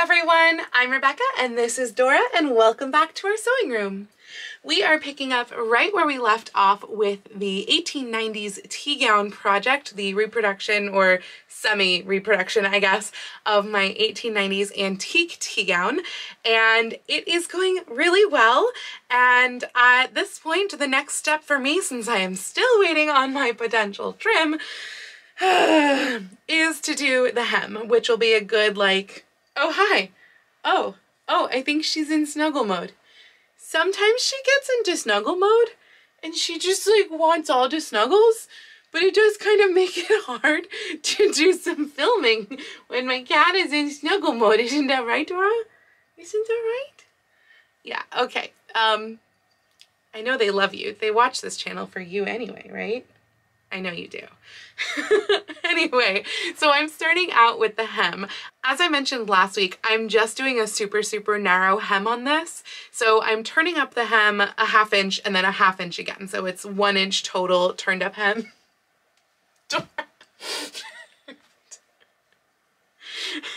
everyone, I'm Rebecca and this is Dora and welcome back to our sewing room. We are picking up right where we left off with the 1890s tea gown project, the reproduction or semi-reproduction, I guess, of my 1890s antique tea gown. And it is going really well. And at this point, the next step for me, since I am still waiting on my potential trim, is to do the hem, which will be a good like, oh hi, oh, oh, I think she's in snuggle mode. Sometimes she gets into snuggle mode and she just like wants all the snuggles, but it does kind of make it hard to do some filming when my cat is in snuggle mode. Isn't that right, Dora? Isn't that right? Yeah, okay. Um, I know they love you. They watch this channel for you anyway, right? I know you do. anyway, so I'm starting out with the hem. As I mentioned last week, I'm just doing a super, super narrow hem on this. So I'm turning up the hem a half inch and then a half inch again. So it's one inch total turned up hem.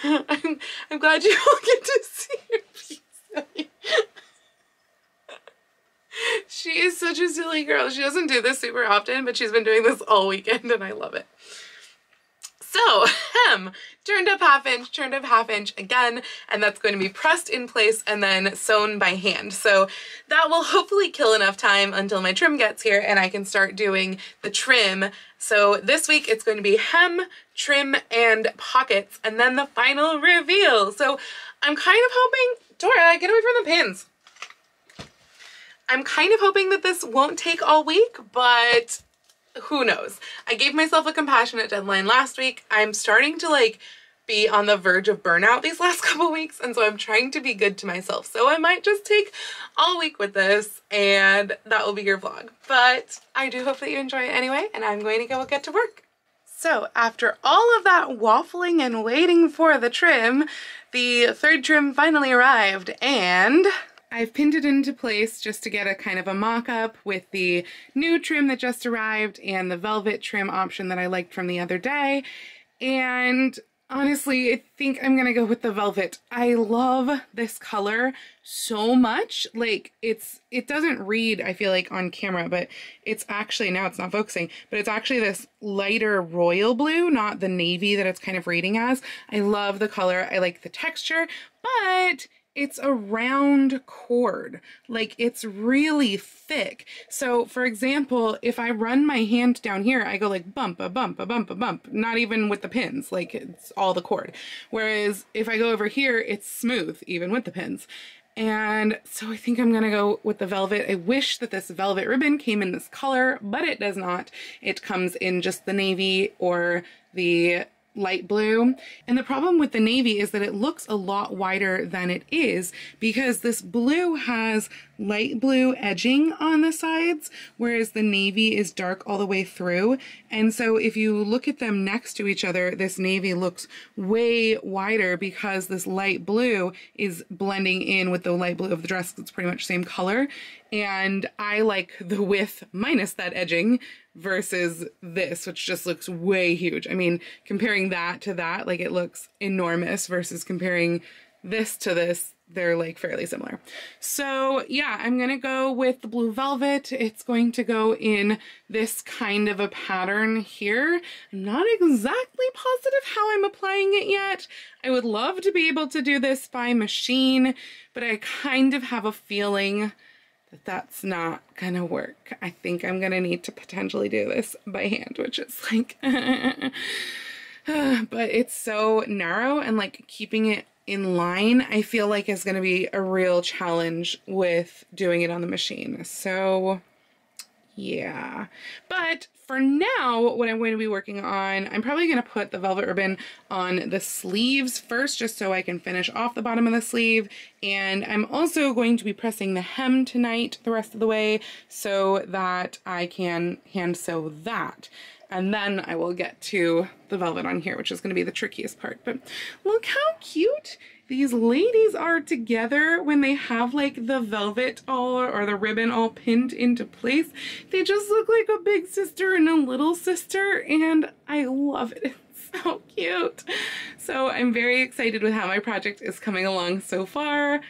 I'm, I'm glad you all get to see your piece she is such a silly girl. She doesn't do this super often, but she's been doing this all weekend and I love it. So, hem, turned up half inch, turned up half inch again, and that's going to be pressed in place and then sewn by hand. So that will hopefully kill enough time until my trim gets here and I can start doing the trim. So this week it's going to be hem, trim, and pockets, and then the final reveal. So I'm kind of hoping, Dora, get away from the pins. I'm kind of hoping that this won't take all week, but who knows? I gave myself a compassionate deadline last week. I'm starting to like be on the verge of burnout these last couple weeks and so I'm trying to be good to myself. So I might just take all week with this and that will be your vlog. But I do hope that you enjoy it anyway and I'm going to go get to work. So after all of that waffling and waiting for the trim, the third trim finally arrived and I've pinned it into place just to get a kind of a mock-up with the new trim that just arrived and the velvet trim option that I liked from the other day. And honestly, I think I'm gonna go with the velvet. I love this color so much. Like it's, it doesn't read, I feel like on camera, but it's actually, now it's not focusing, but it's actually this lighter royal blue, not the navy that it's kind of reading as. I love the color. I like the texture, but it's a round cord. Like it's really thick. So for example, if I run my hand down here, I go like bump, a bump, a bump, a bump, not even with the pins, like it's all the cord. Whereas if I go over here, it's smooth, even with the pins. And so I think I'm gonna go with the velvet. I wish that this velvet ribbon came in this color, but it does not. It comes in just the navy or the light blue. And the problem with the navy is that it looks a lot wider than it is because this blue has light blue edging on the sides, whereas the navy is dark all the way through. And so if you look at them next to each other, this navy looks way wider because this light blue is blending in with the light blue of the dress. It's pretty much same color. And I like the width minus that edging versus this, which just looks way huge. I mean, comparing that to that, like it looks enormous versus comparing this to this, they're like fairly similar. So yeah, I'm gonna go with the blue velvet. It's going to go in this kind of a pattern here. I'm not exactly positive how I'm applying it yet. I would love to be able to do this by machine, but I kind of have a feeling that that's not gonna work. I think I'm gonna need to potentially do this by hand, which is like, but it's so narrow and like keeping it in line, I feel like is gonna be a real challenge with doing it on the machine. So yeah, but for now, what I'm going to be working on, I'm probably going to put the velvet ribbon on the sleeves first, just so I can finish off the bottom of the sleeve. And I'm also going to be pressing the hem tonight the rest of the way so that I can hand sew that. And then I will get to the velvet on here, which is going to be the trickiest part. But look how cute these ladies are together when they have like the velvet all or the ribbon all pinned into place. They just look like a big sister and a little sister and I love it. It's so cute. So I'm very excited with how my project is coming along so far.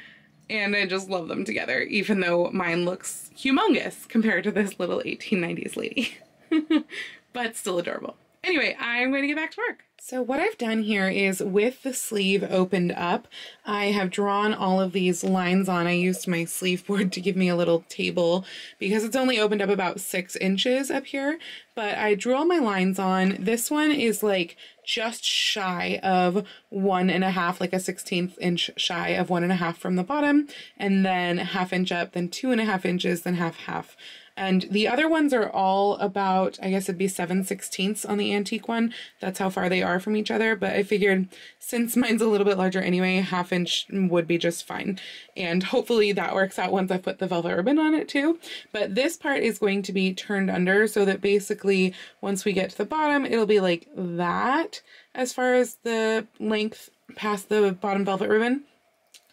And I just love them together, even though mine looks humongous compared to this little 1890s lady. but still adorable. Anyway, I'm going to get back to work. So what I've done here is with the sleeve opened up, I have drawn all of these lines on. I used my sleeve board to give me a little table because it's only opened up about six inches up here, but I drew all my lines on. This one is like just shy of one and a half, like a 16th inch shy of one and a half from the bottom, and then half inch up, then two and a half inches, then half half and the other ones are all about, I guess it'd be 7 sixteenths on the antique one. That's how far they are from each other. But I figured since mine's a little bit larger anyway, half inch would be just fine. And hopefully that works out once I put the velvet ribbon on it too. But this part is going to be turned under so that basically once we get to the bottom, it'll be like that as far as the length past the bottom velvet ribbon.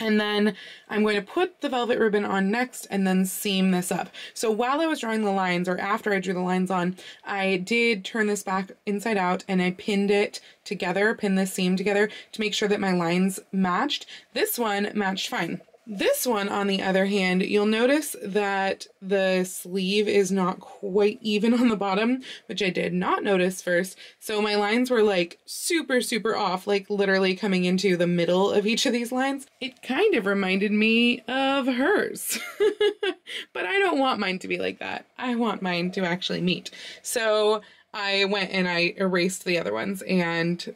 And then I'm going to put the velvet ribbon on next and then seam this up. So while I was drawing the lines or after I drew the lines on, I did turn this back inside out and I pinned it together, pinned the seam together to make sure that my lines matched. This one matched fine. This one, on the other hand, you'll notice that the sleeve is not quite even on the bottom, which I did not notice first. So my lines were like super, super off, like literally coming into the middle of each of these lines. It kind of reminded me of hers, but I don't want mine to be like that. I want mine to actually meet. So I went and I erased the other ones and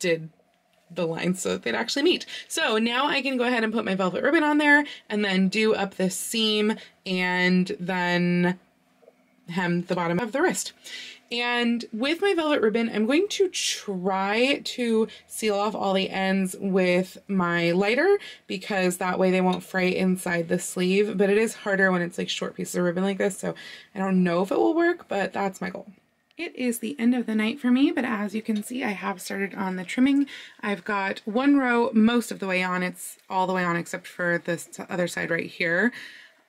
did the lines so that they'd actually meet. So now I can go ahead and put my velvet ribbon on there and then do up this seam and then hem the bottom of the wrist. And with my velvet ribbon, I'm going to try to seal off all the ends with my lighter because that way they won't fray inside the sleeve, but it is harder when it's like short pieces of ribbon like this, so I don't know if it will work, but that's my goal. It is the end of the night for me, but as you can see, I have started on the trimming. I've got one row most of the way on. It's all the way on except for this other side right here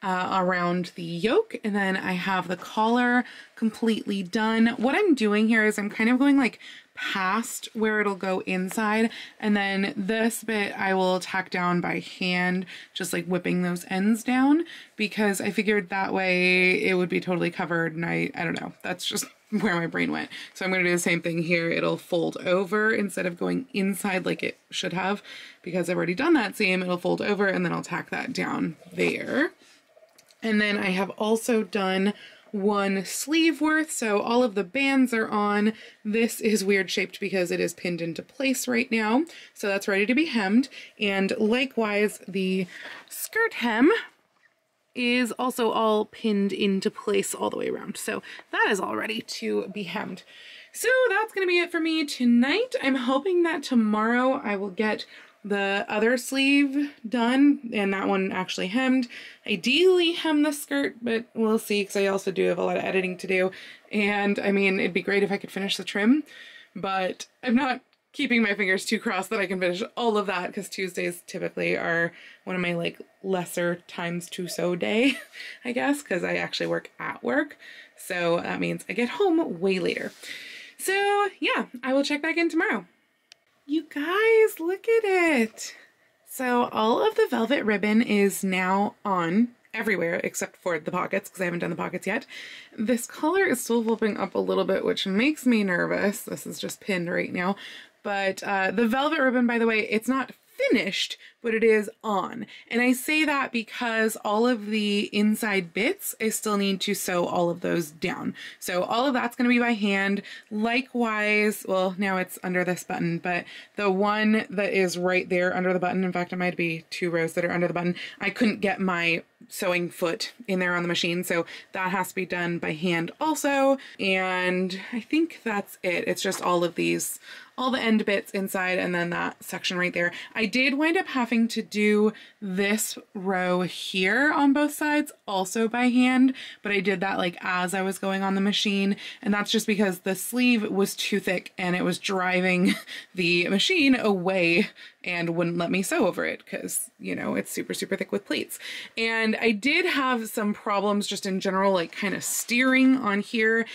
uh, around the yoke. And then I have the collar completely done. What I'm doing here is I'm kind of going like past where it'll go inside and then this bit I will tack down by hand just like whipping those ends down because I figured that way it would be totally covered and I I don't know that's just where my brain went. So I'm going to do the same thing here. It'll fold over instead of going inside like it should have because I've already done that seam. It'll fold over and then I'll tack that down there. And then I have also done one sleeve worth. So all of the bands are on. This is weird shaped because it is pinned into place right now. So that's ready to be hemmed. And likewise, the skirt hem is also all pinned into place all the way around. So that is all ready to be hemmed. So that's to be it for me tonight. I'm hoping that tomorrow I will get the other sleeve done and that one actually hemmed. Ideally hem the skirt, but we'll see because I also do have a lot of editing to do. And I mean, it'd be great if I could finish the trim, but I'm not keeping my fingers too crossed that I can finish all of that because Tuesdays typically are one of my like lesser times to sew day, I guess, because I actually work at work. So that means I get home way later. So yeah, I will check back in tomorrow. You guys, look at it. So all of the velvet ribbon is now on everywhere except for the pockets because I haven't done the pockets yet. This color is still flipping up a little bit, which makes me nervous. This is just pinned right now. But uh, the velvet ribbon, by the way, it's not finished, but it is on. And I say that because all of the inside bits, I still need to sew all of those down. So all of that's going to be by hand. Likewise, well, now it's under this button, but the one that is right there under the button, in fact, it might be two rows that are under the button, I couldn't get my sewing foot in there on the machine. So that has to be done by hand also. And I think that's it. It's just all of these all the end bits inside and then that section right there. I did wind up having to do this row here on both sides also by hand, but I did that like as I was going on the machine. And that's just because the sleeve was too thick and it was driving the machine away and wouldn't let me sew over it because, you know, it's super, super thick with pleats. And I did have some problems just in general, like kind of steering on here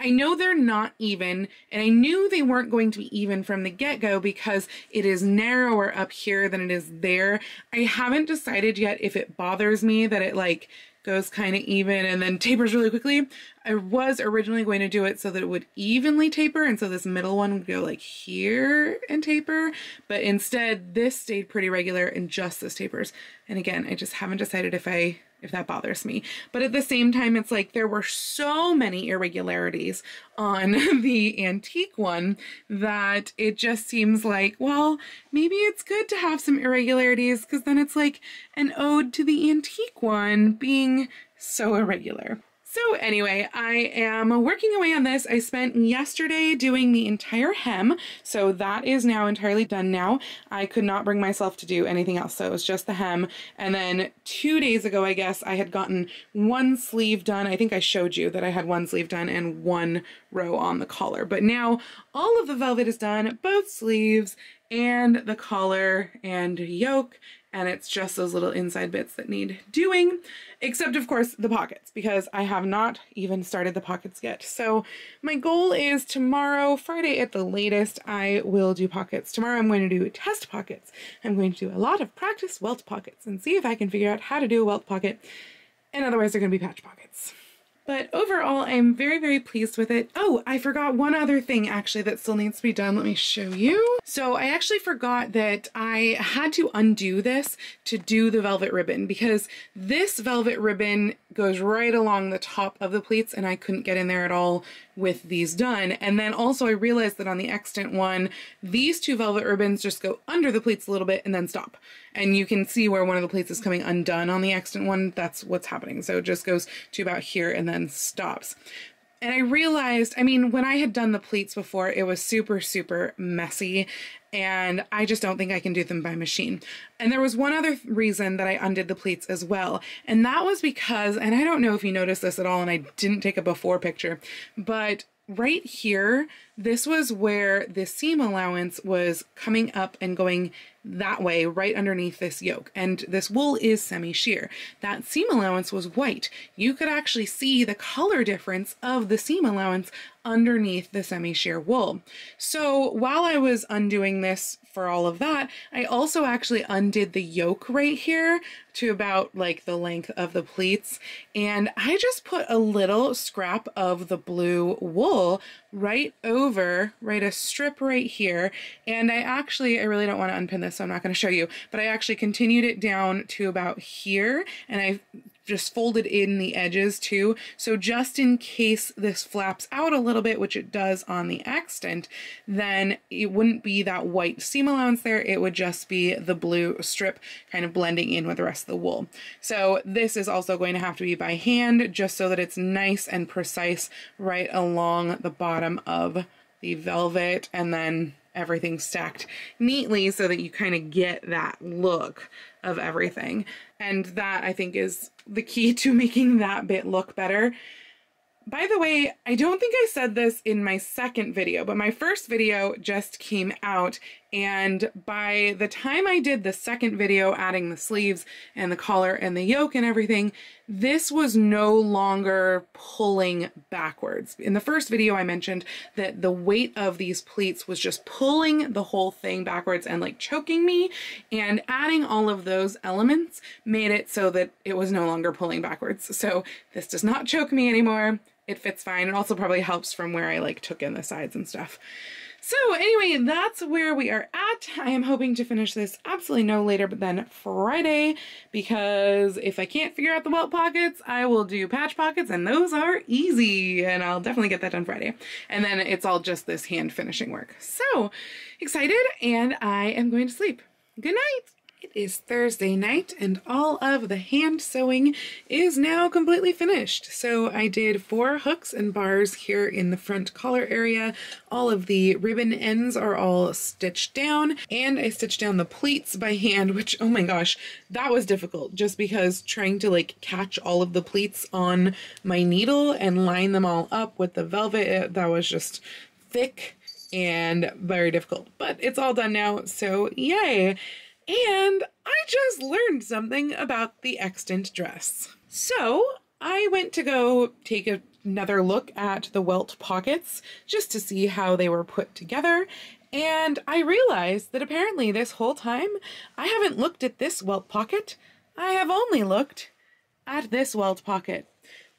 I know they're not even, and I knew they weren't going to be even from the get-go because it is narrower up here than it is there. I haven't decided yet if it bothers me that it like goes kind of even and then tapers really quickly. I was originally going to do it so that it would evenly taper and so this middle one would go like here and taper, but instead this stayed pretty regular and just this tapers. And again, I just haven't decided if I if that bothers me. But at the same time, it's like there were so many irregularities on the antique one that it just seems like, well, maybe it's good to have some irregularities because then it's like an ode to the antique one being so irregular. So anyway, I am working away on this. I spent yesterday doing the entire hem, so that is now entirely done now. I could not bring myself to do anything else, so it was just the hem. And then two days ago, I guess, I had gotten one sleeve done. I think I showed you that I had one sleeve done and one row on the collar. But now all of the velvet is done, both sleeves and the collar and yoke and it's just those little inside bits that need doing, except of course the pockets, because I have not even started the pockets yet. So my goal is tomorrow, Friday at the latest, I will do pockets. Tomorrow I'm going to do test pockets. I'm going to do a lot of practice welt pockets and see if I can figure out how to do a welt pocket, and otherwise they're going to be patch pockets. But overall, I'm very, very pleased with it. Oh, I forgot one other thing actually that still needs to be done. Let me show you. So I actually forgot that I had to undo this to do the velvet ribbon because this velvet ribbon goes right along the top of the pleats and I couldn't get in there at all with these done. And then also I realized that on the extant one, these two velvet ribbons just go under the pleats a little bit and then stop. And you can see where one of the pleats is coming undone on the extant one. That's what's happening. So it just goes to about here and then stops. And I realized, I mean, when I had done the pleats before, it was super, super messy and I just don't think I can do them by machine. And there was one other reason that I undid the pleats as well, and that was because, and I don't know if you noticed this at all, and I didn't take a before picture, but right here, this was where the seam allowance was coming up and going that way right underneath this yoke. And this wool is semi-sheer. That seam allowance was white. You could actually see the color difference of the seam allowance underneath the semi-sheer wool. So while I was undoing this for all of that, I also actually undid the yoke right here to about like the length of the pleats. And I just put a little scrap of the blue wool right over, right a strip right here. And I actually, I really don't want to unpin this, so I'm not going to show you, but I actually continued it down to about here and I just folded in the edges too. So just in case this flaps out a little bit, which it does on the extant, then it wouldn't be that white seam allowance there. It would just be the blue strip kind of blending in with the rest of the wool. So this is also going to have to be by hand just so that it's nice and precise right along the bottom of the velvet and then everything stacked neatly so that you kind of get that look of everything. And that I think is the key to making that bit look better. By the way, I don't think I said this in my second video, but my first video just came out and by the time I did the second video adding the sleeves and the collar and the yoke and everything, this was no longer pulling backwards. In the first video I mentioned that the weight of these pleats was just pulling the whole thing backwards and like choking me and adding all of those elements made it so that it was no longer pulling backwards. So this does not choke me anymore. It fits fine. It also probably helps from where I like took in the sides and stuff. So anyway, that's where we are at. I am hoping to finish this absolutely no later than Friday because if I can't figure out the welt pockets, I will do patch pockets and those are easy and I'll definitely get that done Friday. And then it's all just this hand finishing work. So excited and I am going to sleep. Good night. It is Thursday night and all of the hand sewing is now completely finished. So I did four hooks and bars here in the front collar area. All of the ribbon ends are all stitched down and I stitched down the pleats by hand, which, oh my gosh, that was difficult just because trying to like catch all of the pleats on my needle and line them all up with the velvet, it, that was just thick and very difficult, but it's all done now. So yay. And I just learned something about the extant dress. So I went to go take a another look at the welt pockets just to see how they were put together. And I realized that apparently this whole time I haven't looked at this welt pocket. I have only looked at this welt pocket.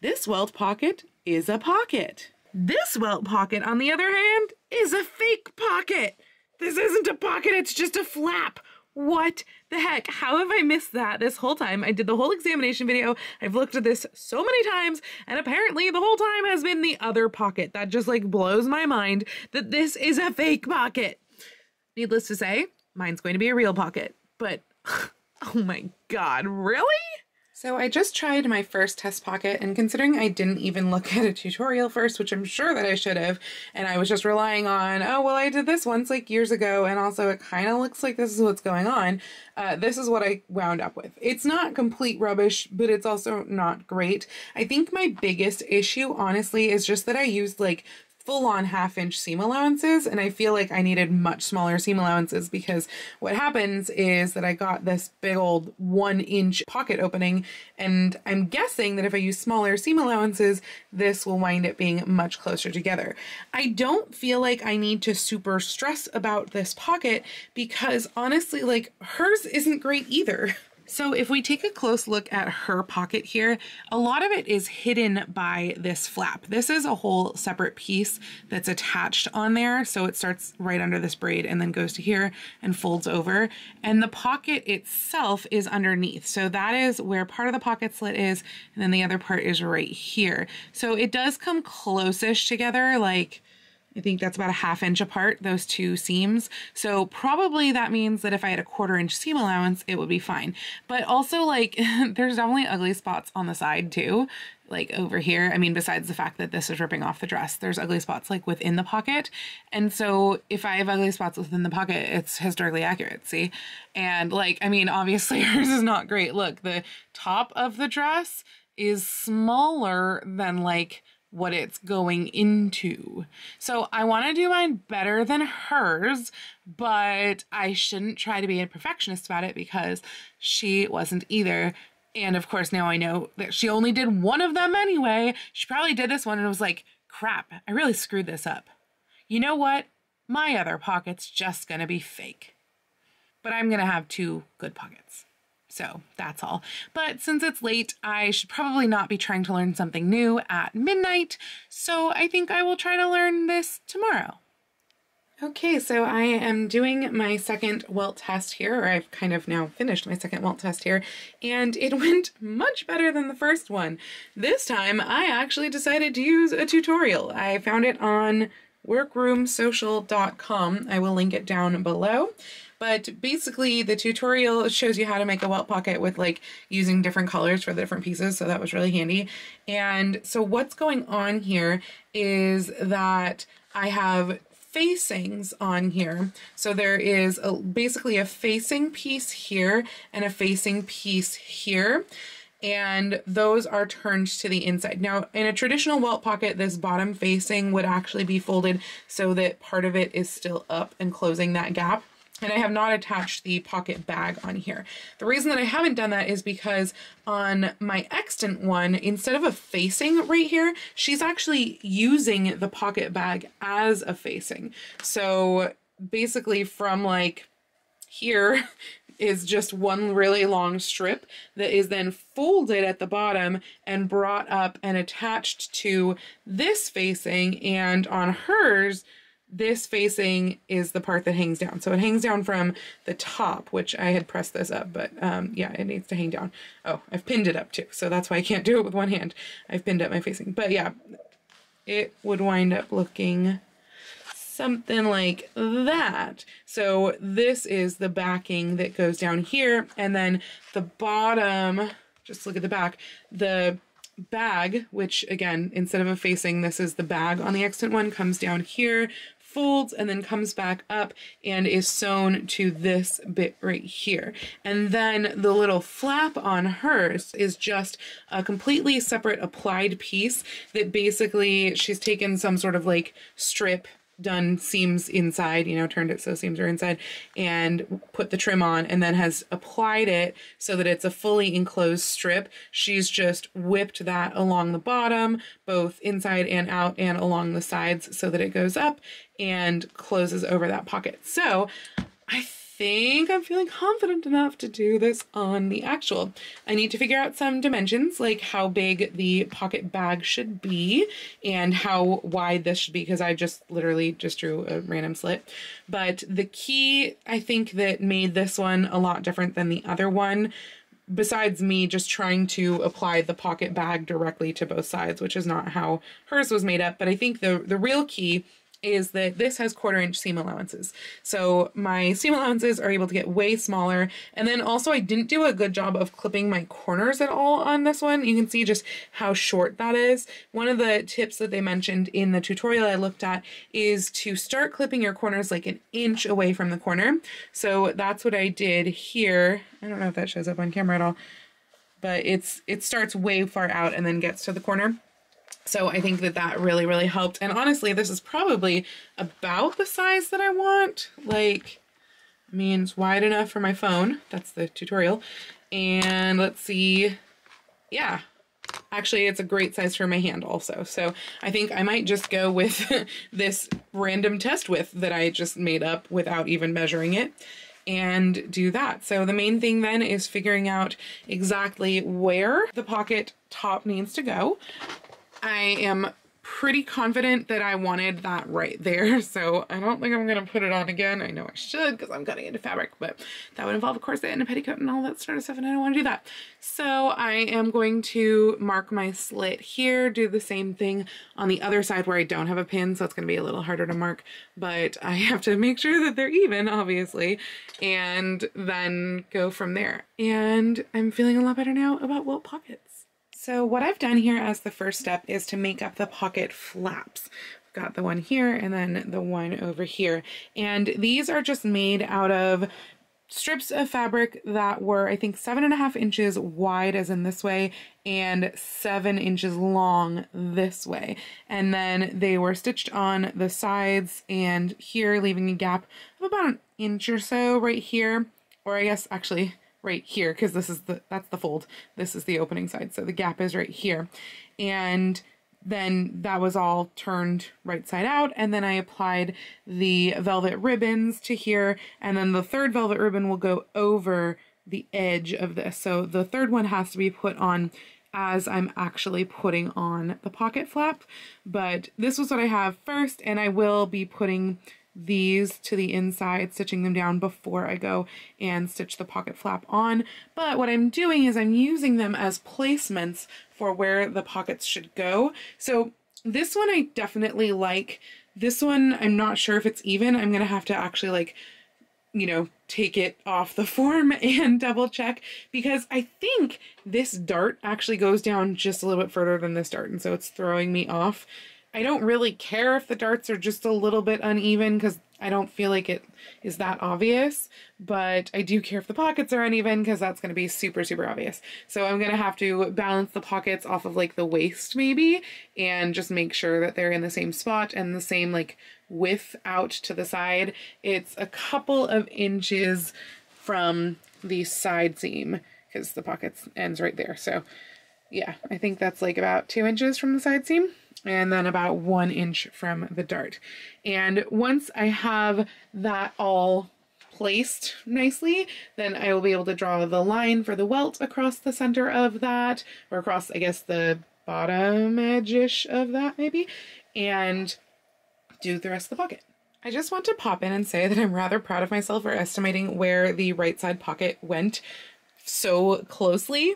This welt pocket is a pocket. This welt pocket, on the other hand, is a fake pocket. This isn't a pocket, it's just a flap. What the heck? How have I missed that this whole time? I did the whole examination video. I've looked at this so many times, and apparently the whole time has been the other pocket. That just like blows my mind that this is a fake pocket. Needless to say, mine's going to be a real pocket. But, oh my god, really? So I just tried my first test pocket and considering I didn't even look at a tutorial first, which I'm sure that I should have, and I was just relying on, oh, well, I did this once like years ago and also it kind of looks like this is what's going on, uh, this is what I wound up with. It's not complete rubbish, but it's also not great. I think my biggest issue, honestly, is just that I used like full on half inch seam allowances and I feel like I needed much smaller seam allowances because what happens is that I got this big old one inch pocket opening and I'm guessing that if I use smaller seam allowances this will wind up being much closer together. I don't feel like I need to super stress about this pocket because honestly like hers isn't great either. So if we take a close look at her pocket here, a lot of it is hidden by this flap. This is a whole separate piece that's attached on there. So it starts right under this braid and then goes to here and folds over. And the pocket itself is underneath. So that is where part of the pocket slit is. And then the other part is right here. So it does come close-ish together, like I think that's about a half inch apart, those two seams. So probably that means that if I had a quarter inch seam allowance, it would be fine. But also like there's definitely ugly spots on the side too, like over here. I mean, besides the fact that this is ripping off the dress, there's ugly spots like within the pocket. And so if I have ugly spots within the pocket, it's historically accurate, see? And like, I mean, obviously hers is not great. Look, the top of the dress is smaller than like what it's going into. So I want to do mine better than hers, but I shouldn't try to be a perfectionist about it because she wasn't either. And of course, now I know that she only did one of them anyway. She probably did this one and was like, crap, I really screwed this up. You know what? My other pocket's just gonna be fake. But I'm gonna have two good pockets. So that's all. But since it's late, I should probably not be trying to learn something new at midnight. So I think I will try to learn this tomorrow. Okay, so I am doing my second welt test here, or I've kind of now finished my second welt test here, and it went much better than the first one. This time, I actually decided to use a tutorial. I found it on workroomsocial.com. I will link it down below. But basically the tutorial shows you how to make a welt pocket with like using different colors for the different pieces. So that was really handy. And so what's going on here is that I have facings on here. So there is a, basically a facing piece here and a facing piece here and those are turned to the inside. Now, in a traditional welt pocket, this bottom facing would actually be folded so that part of it is still up and closing that gap and I have not attached the pocket bag on here. The reason that I haven't done that is because on my extant one, instead of a facing right here, she's actually using the pocket bag as a facing. So basically from like here is just one really long strip that is then folded at the bottom and brought up and attached to this facing and on hers this facing is the part that hangs down. So it hangs down from the top, which I had pressed this up, but um, yeah, it needs to hang down. Oh, I've pinned it up too, so that's why I can't do it with one hand. I've pinned up my facing. But yeah, it would wind up looking something like that. So this is the backing that goes down here, and then the bottom, just look at the back, the bag, which again, instead of a facing, this is the bag on the extant one, comes down here, folds and then comes back up and is sewn to this bit right here. And then the little flap on hers is just a completely separate applied piece that basically she's taken some sort of like strip done seams inside, you know, turned it so seams are inside, and put the trim on, and then has applied it so that it's a fully enclosed strip. She's just whipped that along the bottom, both inside and out, and along the sides so that it goes up and closes over that pocket. So I think I'm feeling confident enough to do this on the actual. I need to figure out some dimensions, like how big the pocket bag should be and how wide this should be, because I just literally just drew a random slit. But the key, I think, that made this one a lot different than the other one besides me just trying to apply the pocket bag directly to both sides, which is not how hers was made up. But I think the, the real key is that this has quarter inch seam allowances. So my seam allowances are able to get way smaller. And then also I didn't do a good job of clipping my corners at all on this one. You can see just how short that is. One of the tips that they mentioned in the tutorial I looked at is to start clipping your corners like an inch away from the corner. So that's what I did here. I don't know if that shows up on camera at all, but it's it starts way far out and then gets to the corner. So I think that that really, really helped. And honestly, this is probably about the size that I want. Like, I mean, it's wide enough for my phone. That's the tutorial. And let's see. Yeah, actually it's a great size for my hand also. So I think I might just go with this random test width that I just made up without even measuring it and do that. So the main thing then is figuring out exactly where the pocket top needs to go. I am pretty confident that I wanted that right there. So I don't think I'm going to put it on again. I know I should because I'm cutting into fabric, but that would involve a corset and a petticoat and all that sort of stuff. And I don't want to do that. So I am going to mark my slit here, do the same thing on the other side where I don't have a pin. So it's going to be a little harder to mark, but I have to make sure that they're even, obviously, and then go from there. And I'm feeling a lot better now about welt pockets. So what I've done here as the first step is to make up the pocket flaps. I've got the one here and then the one over here. And these are just made out of strips of fabric that were, I think, seven and a half inches wide, as in this way, and seven inches long this way. And then they were stitched on the sides and here, leaving a gap of about an inch or so right here. Or I guess actually right here because this is the that's the fold. This is the opening side so the gap is right here. And then that was all turned right side out and then I applied the velvet ribbons to here and then the third velvet ribbon will go over the edge of this. So the third one has to be put on as I'm actually putting on the pocket flap. But this was what I have first and I will be putting these to the inside, stitching them down before I go and stitch the pocket flap on. But what I'm doing is I'm using them as placements for where the pockets should go. So this one I definitely like. This one, I'm not sure if it's even. I'm going to have to actually like, you know, take it off the form and double check because I think this dart actually goes down just a little bit further than this dart. And so it's throwing me off. I don't really care if the darts are just a little bit uneven because I don't feel like it is that obvious, but I do care if the pockets are uneven because that's going to be super, super obvious. So I'm going to have to balance the pockets off of like the waist maybe and just make sure that they're in the same spot and the same like width out to the side. It's a couple of inches from the side seam because the pockets ends right there. So yeah, I think that's like about two inches from the side seam and then about one inch from the dart. And once I have that all placed nicely, then I will be able to draw the line for the welt across the center of that, or across, I guess, the bottom edge-ish of that maybe, and do the rest of the pocket. I just want to pop in and say that I'm rather proud of myself for estimating where the right side pocket went so closely.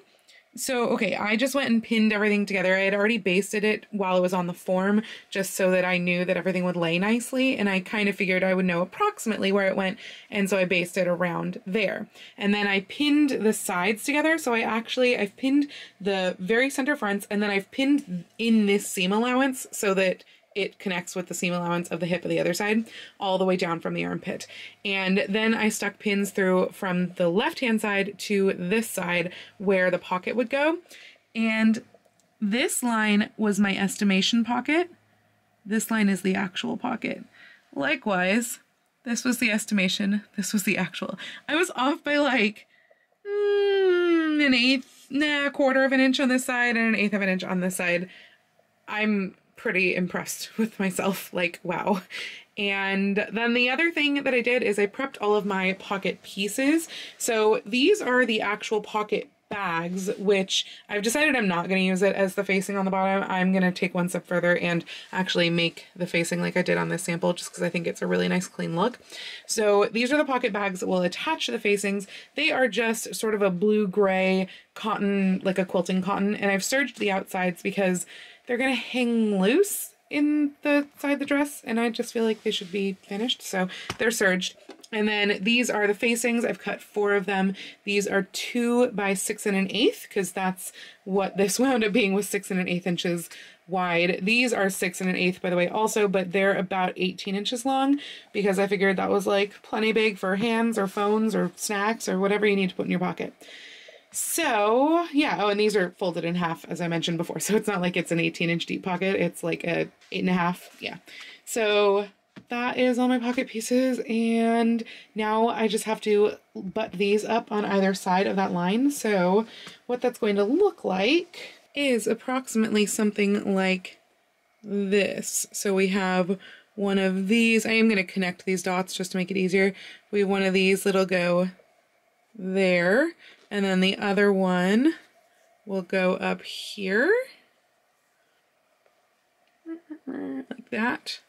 So, okay, I just went and pinned everything together. I had already basted it while it was on the form just so that I knew that everything would lay nicely. And I kind of figured I would know approximately where it went. And so I basted it around there. And then I pinned the sides together. So I actually, I've pinned the very center fronts and then I've pinned in this seam allowance so that it connects with the seam allowance of the hip of the other side all the way down from the armpit. And then I stuck pins through from the left hand side to this side where the pocket would go. And this line was my estimation pocket. This line is the actual pocket. likewise, this was the estimation, this was the actual. I was off by like mm, an eighth, nah, quarter of an inch on this side and an eighth of an inch on this side. I'm pretty impressed with myself, like, wow. And then the other thing that I did is I prepped all of my pocket pieces. So these are the actual pocket bags, which I've decided I'm not going to use it as the facing on the bottom. I'm going to take one step further and actually make the facing like I did on this sample just because I think it's a really nice clean look. So these are the pocket bags that will attach the facings. They are just sort of a blue-gray cotton, like a quilting cotton, and I've serged the outsides because they're to hang loose in the side of the dress and I just feel like they should be finished so they're serged and then these are the facings. I've cut four of them. These are two by six and an eighth because that's what this wound up being was six and an eighth inches wide. These are six and an eighth, by the way, also, but they're about 18 inches long because I figured that was like plenty big for hands or phones or snacks or whatever you need to put in your pocket. So yeah, oh, and these are folded in half, as I mentioned before. So it's not like it's an 18 inch deep pocket. It's like a eight and a half. Yeah. So that is all my pocket pieces and now I just have to butt these up on either side of that line. So what that's going to look like is approximately something like this. So we have one of these. I am going to connect these dots just to make it easier. We have one of these that'll go there and then the other one will go up here like that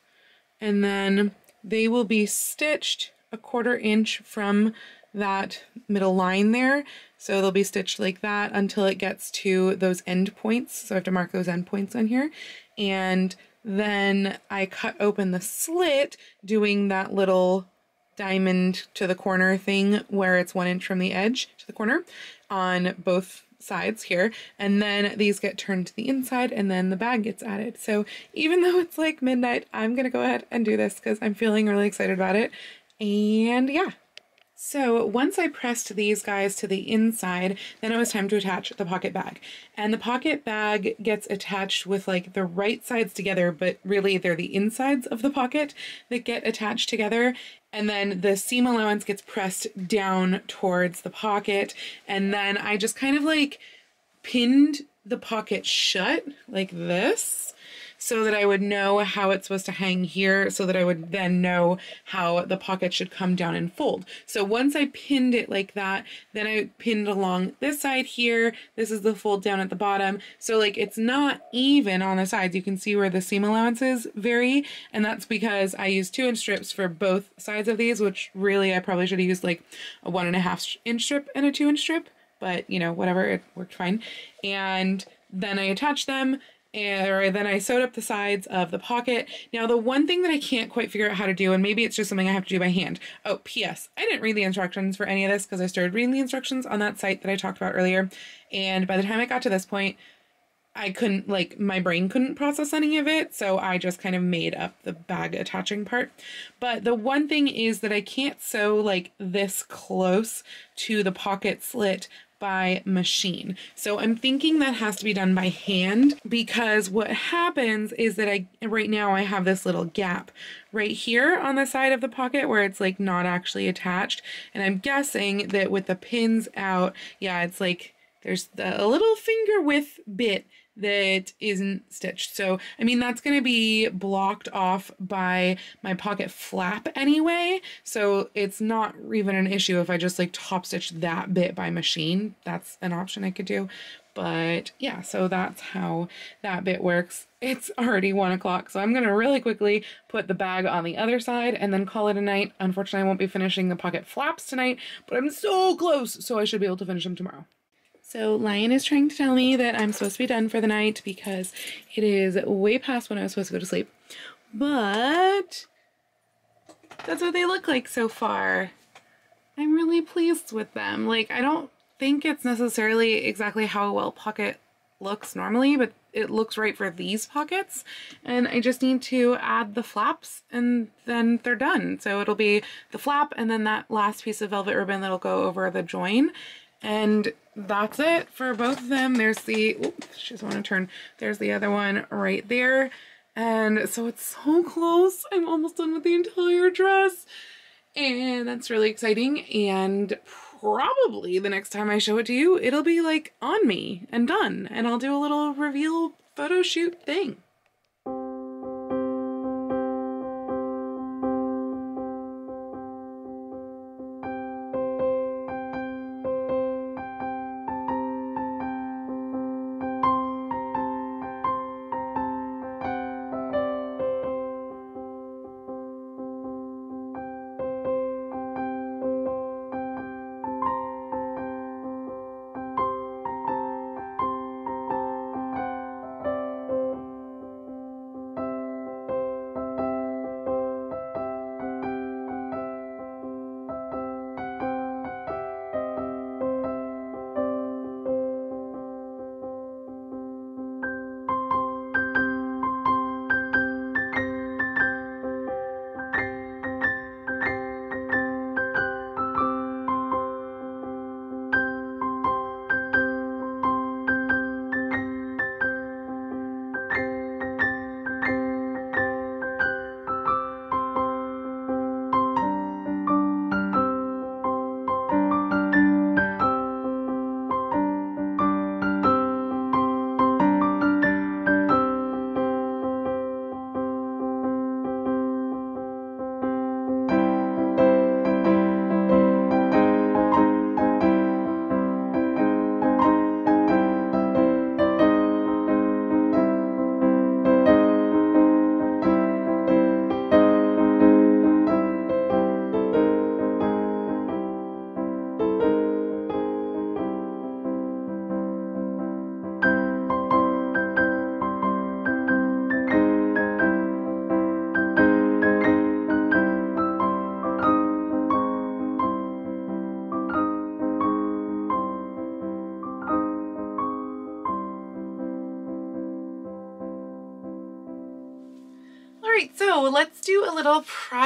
and then they will be stitched a quarter inch from that middle line there. So they'll be stitched like that until it gets to those end points. So I have to mark those end points on here. And then I cut open the slit doing that little diamond to the corner thing where it's one inch from the edge to the corner on both sides here and then these get turned to the inside and then the bag gets added. So even though it's like midnight, I'm gonna go ahead and do this because I'm feeling really excited about it. And yeah. So once I pressed these guys to the inside, then it was time to attach the pocket bag. And the pocket bag gets attached with like the right sides together, but really they're the insides of the pocket that get attached together and then the seam allowance gets pressed down towards the pocket. And then I just kind of like pinned the pocket shut like this so that I would know how it's supposed to hang here so that I would then know how the pocket should come down and fold. So once I pinned it like that, then I pinned along this side here. This is the fold down at the bottom. So like it's not even on the sides. You can see where the seam allowances vary and that's because I used two inch strips for both sides of these, which really I probably should have used like a one and a half inch strip and a two inch strip, but you know, whatever, it worked fine. And then I attached them and then I sewed up the sides of the pocket. Now, the one thing that I can't quite figure out how to do, and maybe it's just something I have to do by hand. Oh, P.S. I didn't read the instructions for any of this because I started reading the instructions on that site that I talked about earlier. And by the time I got to this point, I couldn't, like, my brain couldn't process any of it, so I just kind of made up the bag attaching part. But the one thing is that I can't sew, like, this close to the pocket slit by machine. So I'm thinking that has to be done by hand because what happens is that I right now I have this little gap right here on the side of the pocket where it's like not actually attached and I'm guessing that with the pins out, yeah, it's like there's the, a little finger width bit that isn't stitched. So, I mean, that's going to be blocked off by my pocket flap anyway. So it's not even an issue if I just like top stitch that bit by machine. That's an option I could do. But yeah, so that's how that bit works. It's already one o'clock, so I'm gonna really quickly put the bag on the other side and then call it a night. Unfortunately, I won't be finishing the pocket flaps tonight, but I'm so close, so I should be able to finish them tomorrow. So Lion is trying to tell me that I'm supposed to be done for the night because it is way past when I was supposed to go to sleep. But that's what they look like so far. I'm really pleased with them. Like, I don't think it's necessarily exactly how a welt pocket looks normally, but it looks right for these pockets. And I just need to add the flaps and then they're done. So it'll be the flap and then that last piece of velvet ribbon that'll go over the join. And that's it for both of them. There's the, oops, just want to turn, there's the other one right there. And so it's so close. I'm almost done with the entire dress. And that's really exciting. And probably the next time I show it to you, it'll be like on me and done. And I'll do a little reveal photo shoot thing.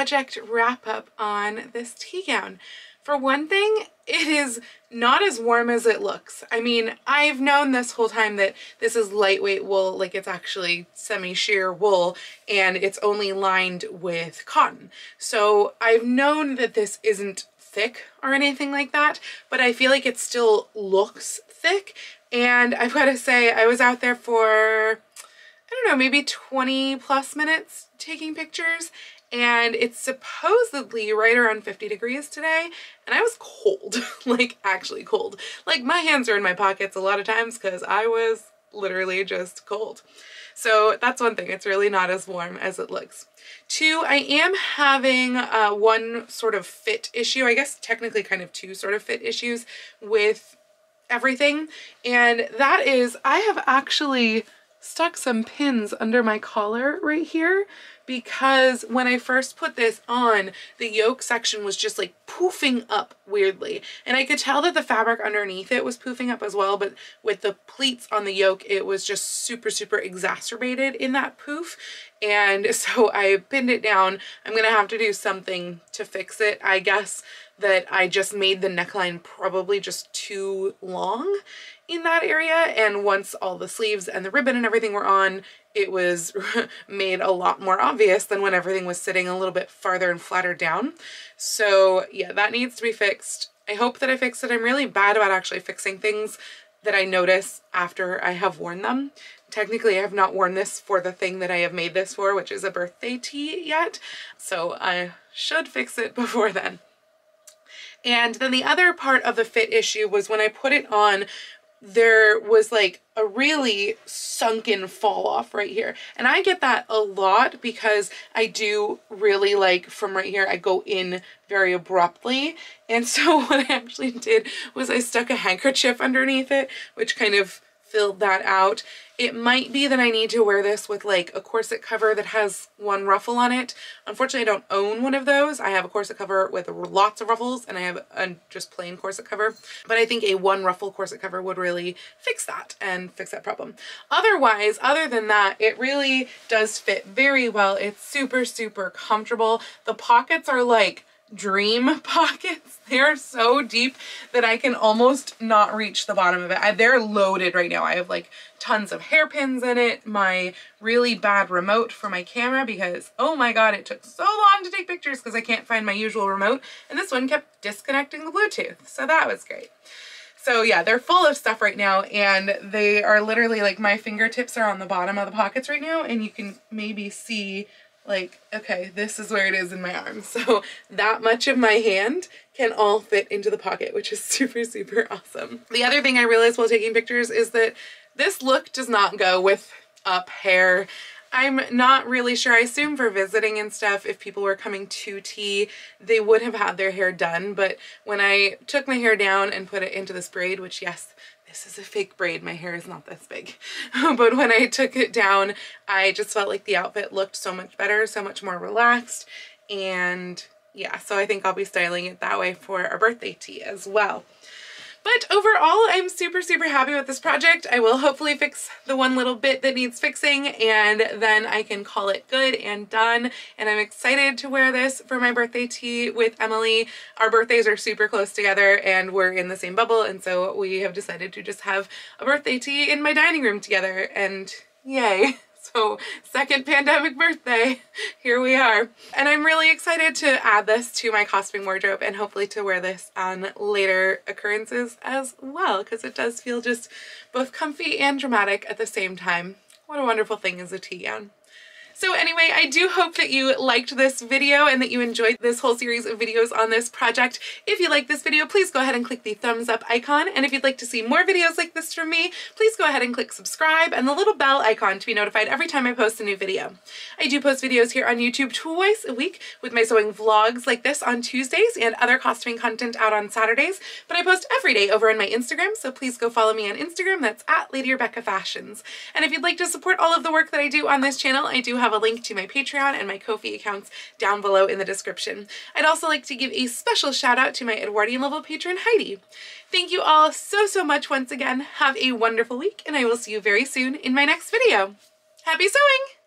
Project wrap up on this tea gown. For one thing, it is not as warm as it looks. I mean, I've known this whole time that this is lightweight wool, like it's actually semi-sheer wool, and it's only lined with cotton. So I've known that this isn't thick or anything like that, but I feel like it still looks thick. And I've got to say, I was out there for I don't know, maybe 20 plus minutes taking pictures and it's supposedly right around 50 degrees today and I was cold, like actually cold. Like my hands are in my pockets a lot of times because I was literally just cold. So that's one thing, it's really not as warm as it looks. Two, I am having uh, one sort of fit issue, I guess technically kind of two sort of fit issues with everything. And that is, I have actually stuck some pins under my collar right here because when I first put this on, the yoke section was just like poofing up weirdly. And I could tell that the fabric underneath it was poofing up as well, but with the pleats on the yoke, it was just super, super exacerbated in that poof. And so I pinned it down. I'm gonna have to do something to fix it. I guess that I just made the neckline probably just too long in that area and once all the sleeves and the ribbon and everything were on it was made a lot more obvious than when everything was sitting a little bit farther and flatter down. So yeah that needs to be fixed. I hope that I fixed it. I'm really bad about actually fixing things that I notice after I have worn them. Technically I have not worn this for the thing that I have made this for which is a birthday tea yet. So I should fix it before then. And then the other part of the fit issue was when I put it on there was like a really sunken fall off right here. And I get that a lot because I do really like from right here, I go in very abruptly. And so what I actually did was I stuck a handkerchief underneath it, which kind of filled that out. It might be that I need to wear this with like a corset cover that has one ruffle on it. Unfortunately, I don't own one of those. I have a corset cover with lots of ruffles and I have a just plain corset cover. But I think a one ruffle corset cover would really fix that and fix that problem. Otherwise, other than that, it really does fit very well. It's super, super comfortable. The pockets are like dream pockets. They are so deep that I can almost not reach the bottom of it. I, they're loaded right now. I have like tons of hairpins in it, my really bad remote for my camera because, oh my god, it took so long to take pictures because I can't find my usual remote. And this one kept disconnecting the Bluetooth. So that was great. So yeah, they're full of stuff right now and they are literally like my fingertips are on the bottom of the pockets right now and you can maybe see like, okay, this is where it is in my arm. So that much of my hand can all fit into the pocket, which is super, super awesome. The other thing I realized while taking pictures is that this look does not go with up hair. I'm not really sure. I assume for visiting and stuff, if people were coming to tea, they would have had their hair done. But when I took my hair down and put it into this braid, which yes, this is a fake braid. My hair is not this big. but when I took it down, I just felt like the outfit looked so much better, so much more relaxed. And yeah, so I think I'll be styling it that way for our birthday tea as well. But overall, I'm super, super happy with this project. I will hopefully fix the one little bit that needs fixing and then I can call it good and done. And I'm excited to wear this for my birthday tea with Emily. Our birthdays are super close together and we're in the same bubble. And so we have decided to just have a birthday tea in my dining room together and yay. So second pandemic birthday, here we are. And I'm really excited to add this to my costuming wardrobe and hopefully to wear this on later occurrences as well because it does feel just both comfy and dramatic at the same time. What a wonderful thing is a tea gown. So anyway, I do hope that you liked this video and that you enjoyed this whole series of videos on this project. If you like this video, please go ahead and click the thumbs up icon. And if you'd like to see more videos like this from me, please go ahead and click subscribe and the little bell icon to be notified every time I post a new video. I do post videos here on YouTube twice a week with my sewing vlogs like this on Tuesdays and other costuming content out on Saturdays, but I post every day over on my Instagram, so please go follow me on Instagram. That's at Lady Rebecca Fashions. And if you'd like to support all of the work that I do on this channel, I do have have a link to my Patreon and my Ko-fi accounts down below in the description. I'd also like to give a special shout out to my Edwardian level patron Heidi. Thank you all so, so much once again. Have a wonderful week and I will see you very soon in my next video. Happy sewing!